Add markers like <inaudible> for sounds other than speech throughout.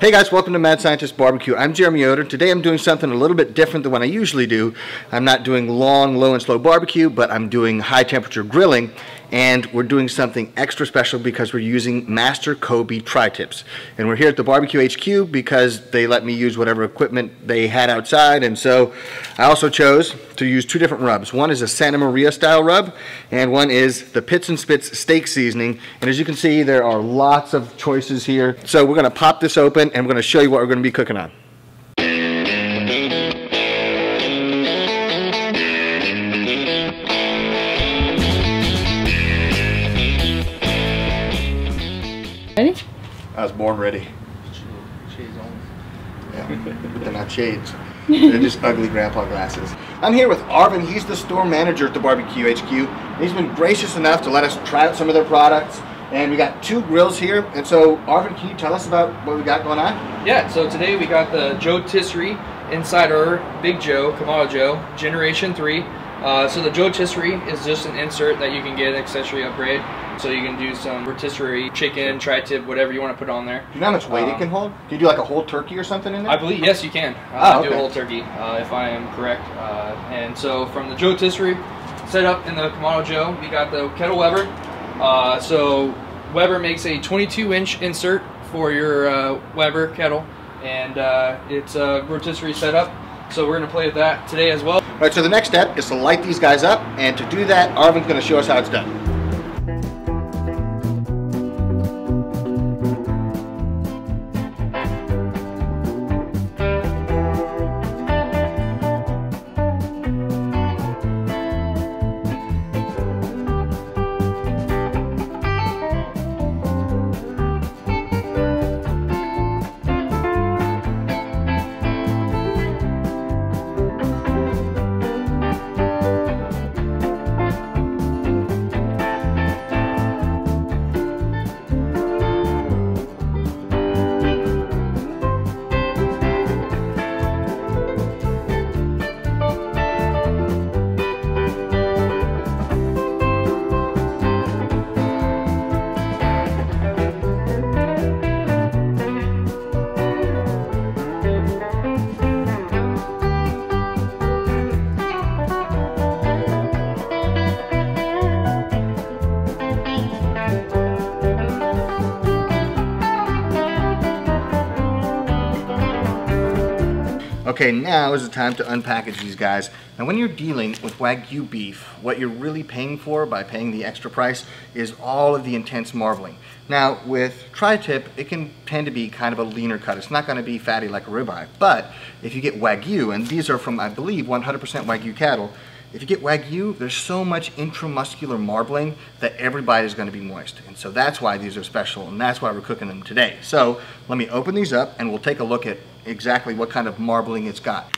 Hey guys, welcome to Mad Scientist Barbecue. I'm Jeremy Yoder. Today I'm doing something a little bit different than what I usually do. I'm not doing long, low, and slow barbecue, but I'm doing high temperature grilling and we're doing something extra special because we're using Master Kobe tri-tips. And we're here at the Barbecue HQ because they let me use whatever equipment they had outside, and so I also chose to use two different rubs. One is a Santa Maria style rub, and one is the Pitts and Spitts steak seasoning. And as you can see, there are lots of choices here. So we're gonna pop this open and we're gonna show you what we're gonna be cooking on. I was born ready. <laughs> Yeah, but they're not shades. They're just ugly grandpa glasses. I'm here with Arvin. He's the store manager at the Barbecue HQ. He's been gracious enough to let us try out some of their products. And we got two grills here. And so, Arvin, can you tell us about what we got going on? Yeah, so today we got the Joe Tisserie Insider Big Joe, Kamado Joe, Generation 3. Uh, so the Joe Tisserie is just an insert that you can get an accessory upgrade. So you can do some rotisserie, chicken, tri-tip, whatever you want to put on there. Do you know how much weight it Um, can hold? Can you do like a whole turkey or something in there? I believe, yes, you can. Oh, Uh, Do okay. a whole turkey, uh, if I am correct. Uh, and so from the Joe Tisserie, set up in the Kamado Joe, we got the Kettle Weber. Uh, so Weber makes a 22 inch insert for your uh, Weber kettle, and uh, it's a rotisserie setup. So we're gonna play with that today as well. All right, so the next step is to light these guys up. And to do that, Arvin's to show us how it's done. Okay, now is the time to unpackage these guys. Now when you're dealing with Wagyu beef, what you're really paying for by paying the extra price is all of the intense marbling. Now with tri-tip, it can tend to be kind of a leaner cut. It's not gonna be fatty like a ribeye. But if you get Wagyu, and these are from, I believe, 100% Wagyu cattle, if you get Wagyu, there's so much intramuscular marbling that every bite is gonna be moist. And so that's why these are special, and that's why we're cooking them today. So let me open these up and we'll take a look at exactly what kind of marbling it's got.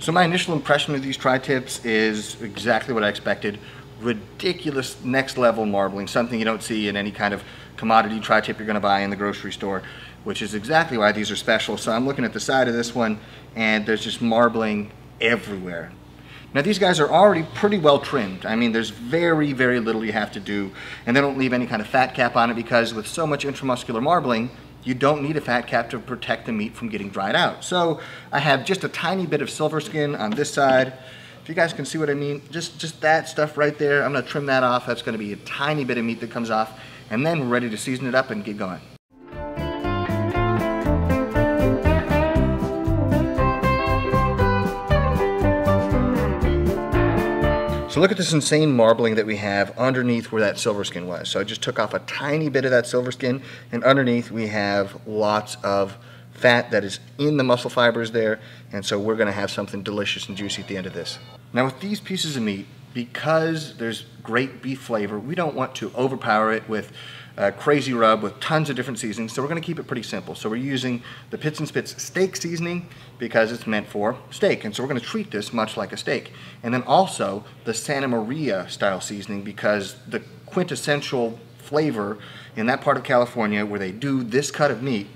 So my initial impression of these tri-tips is exactly what I expected. Ridiculous next level marbling, something you don't see in any kind of commodity tri-tip you're gonna buy in the grocery store, which is exactly why these are special. So I'm looking at the side of this one and there's just marbling everywhere. Now these guys are already pretty well trimmed. I mean, there's very, very little you have to do, and they don't leave any kind of fat cap on it because with so much intramuscular marbling, you don't need a fat cap to protect the meat from getting dried out. So I have just a tiny bit of silver skin on this side. If you guys can see what I mean, just, just that stuff right there, I'm gonna trim that off. That's gonna be a tiny bit of meat that comes off, and then we're ready to season it up and get going. Look at this insane marbling that we have underneath where that silver skin was. So I just took off a tiny bit of that silver skin and underneath we have lots of fat that is in the muscle fibers there and so we're gonna have something delicious and juicy at the end of this. Now with these pieces of meat, because there's great beef flavor, we don't want to overpower it with a crazy rub with tons of different seasonings, so we're gonna keep it pretty simple. So we're using the Pitts and Spitts steak seasoning because it's meant for steak, and so we're gonna treat this much like a steak. And then also the Santa Maria style seasoning because the quintessential flavor in that part of California where they do this cut of meat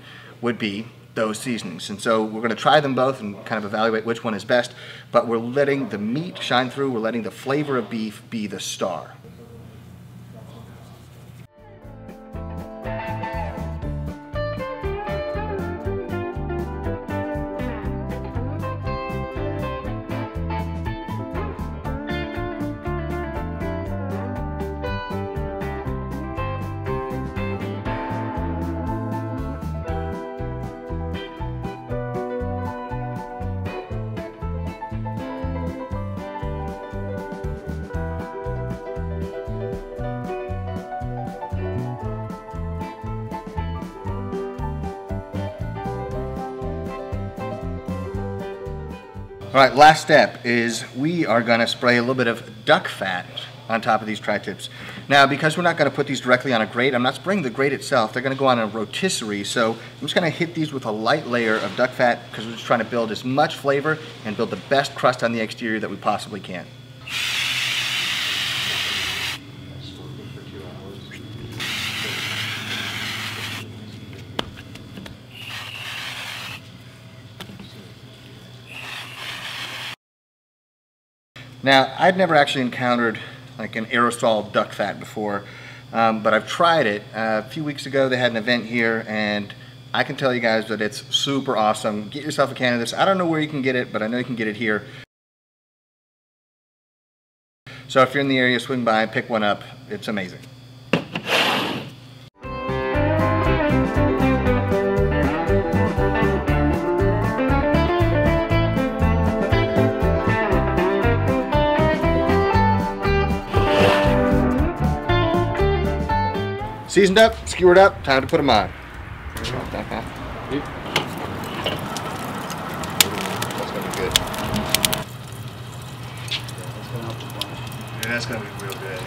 would be those seasonings. And so we're gonna try them both and kind of evaluate which one is best, but we're letting the meat shine through, we're letting the flavor of beef be the star. All right, last step is we are gonna spray a little bit of duck fat on top of these tri-tips. Now, because we're not gonna put these directly on a grate, I'm not spraying the grate itself, they're gonna go on a rotisserie, so I'm just gonna hit these with a light layer of duck fat because we're just trying to build as much flavor and build the best crust on the exterior that we possibly can. Now, I'd never actually encountered like an aerosol duck fat before, um, but I've tried it. Uh, a few weeks ago, they had an event here, and I can tell you guys that it's super awesome. Get yourself a can of this. I don't know where you can get it, but I know you can get it here. So if you're in the area, swing by, pick one up. It's amazing. Seasoned up, skewered up, time to put them on. That's gonna be good. Yeah, that's gonna be real good.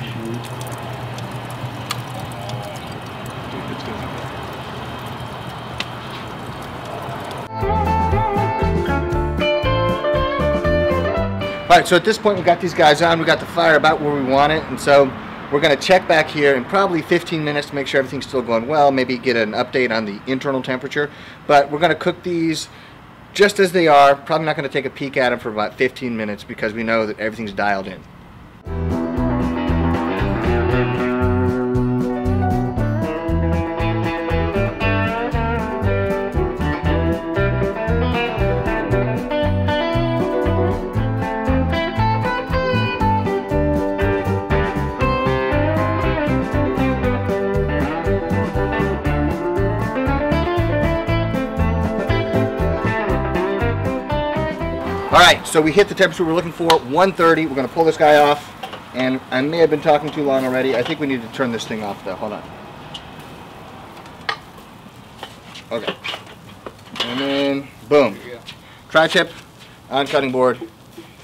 All right, so at this point we got these guys on, we got the fire about where we want it, and so we're gonna check back here in probably 15 minutes to make sure everything's still going well, maybe get an update on the internal temperature, but we're gonna cook these just as they are, probably not gonna take a peek at them for about 15 minutes because we know that everything's dialed in. All right, so we hit the temperature we're looking for, 130. We're gonna pull this guy off, and I may have been talking too long already. I think we need to turn this thing off though, hold on. Okay. And then, boom. Tri-tip on cutting board.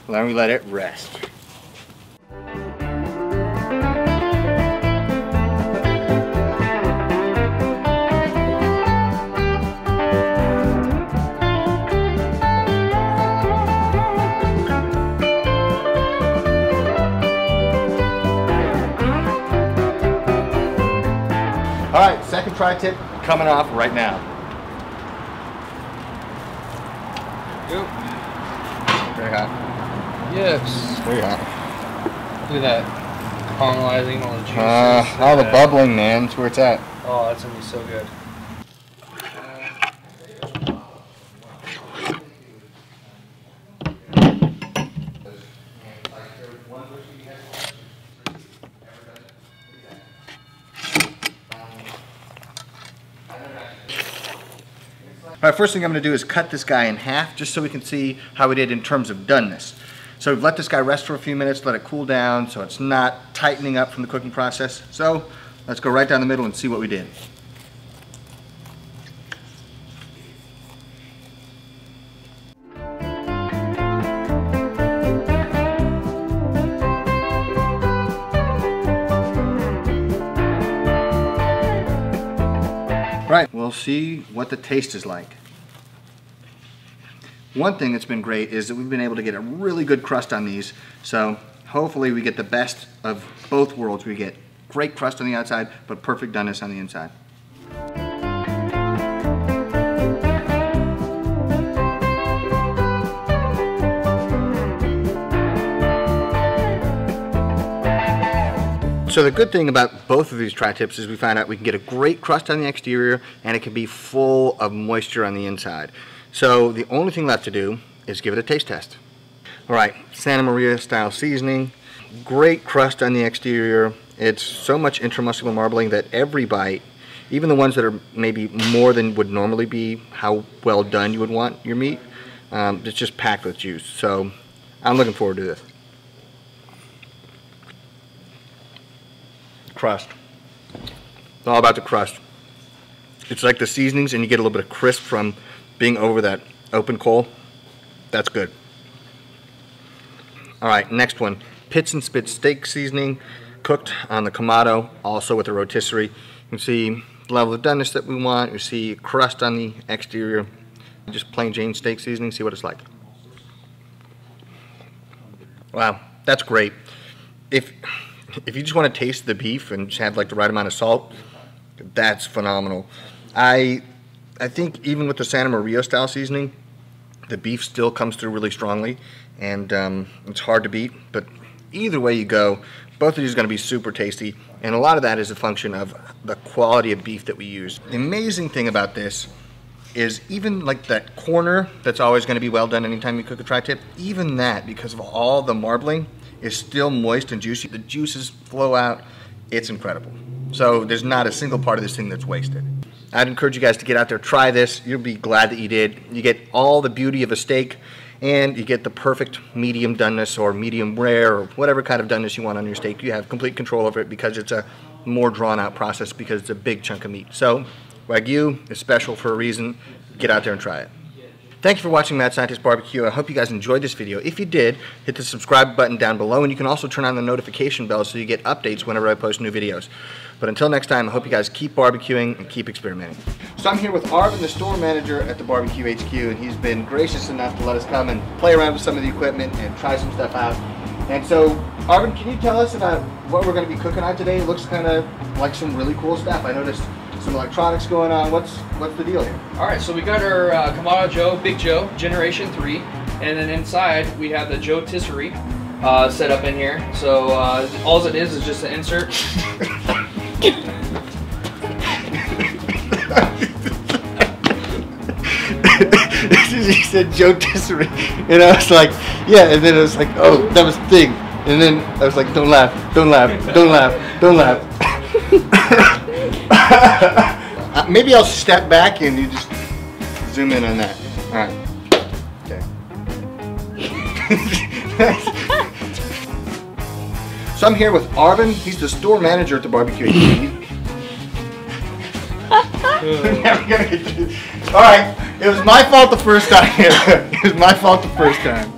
Then we let it rest. Tri-tip coming off right now. Go. Very hot. Yes. Very hot. Look at that. Caramelizing all the juices. Uh, all the Yeah. bubbling, man. That's where it's at. Oh, that's gonna be so good. First thing I'm going to do is cut this guy in half just so we can see how we did in terms of doneness. So we've let this guy rest for a few minutes, let it cool down so it's not tightening up from the cooking process. So let's go right down the middle and see what we did. Right, we'll see what the taste is like. One thing that's been great is that we've been able to get a really good crust on these. So hopefully we get the best of both worlds. We get great crust on the outside, but perfect doneness on the inside. So the good thing about both of these tri-tips is we found out we can get a great crust on the exterior and it can be full of moisture on the inside. So the only thing left to do is give it a taste test. All right, Santa Maria style seasoning, great crust on the exterior. It's so much intramuscular marbling that every bite, even the ones that are maybe more than would normally be how well done you would want your meat, um, it's just packed with juice. So I'm looking forward to this. Crust. It's all about the crust. It's like the seasonings and you get a little bit of crisp from being over that open coal. That's good. All right, next one. Pits and Spit steak seasoning, cooked on the Kamado, also with a rotisserie. You can see the level of doneness that we want. You see crust on the exterior. Just plain Jane steak seasoning, see what it's like. Wow, that's great. If if you just want to taste the beef and just have like the right amount of salt, that's phenomenal. I I think even with the Santa Maria style seasoning, the beef still comes through really strongly, and um, it's hard to beat. But either way you go, both of these are going to be super tasty, and a lot of that is a function of the quality of beef that we use. The amazing thing about this is even like that corner that's always going to be well done anytime you cook a tri-tip, even that, because of all the marbling, is still moist and juicy. The juices flow out. It's incredible. So there's not a single part of this thing that's wasted. I'd encourage you guys to get out there, try this. You'll be glad that you did. You get all the beauty of a steak and you get the perfect medium doneness or medium rare or whatever kind of doneness you want on your steak. You have complete control over it because it's a more drawn out process because it's a big chunk of meat. So Wagyu is special for a reason. Get out there and try it. Thank you for watching Mad Scientist Barbecue. I hope you guys enjoyed this video. If you did, hit the subscribe button down below, and you can also turn on the notification bell so you get updates whenever I post new videos. But until next time, I hope you guys keep barbecuing and keep experimenting. So I'm here with Arvin, the store manager at the Barbecue HQ, and he's been gracious enough to let us come and play around with some of the equipment and try some stuff out. And so, Arvin, can you tell us about what we're going to be cooking on today? It looks kind of like some really cool stuff. I noticed some electronics going on. What's what's the deal here? All right, so we got our uh, Kamado Joe, Big Joe, Generation 3, and then inside we have the Joe Tisserie uh, set up in here. So uh, all it is is just an insert. <laughs> he said Joe Tisserie, and I was like, yeah, and then I was like, oh, that was the thing, and then I was like, don't laugh, don't laugh, don't laugh, don't laugh. <laughs> Uh, Maybe I'll step back and you just zoom in on that. All right. Okay. <laughs> so I'm here with Arvin. He's the store manager at the barbecue. <laughs> Never gonna get you- All right. It was my fault the first time. it was my fault the first time.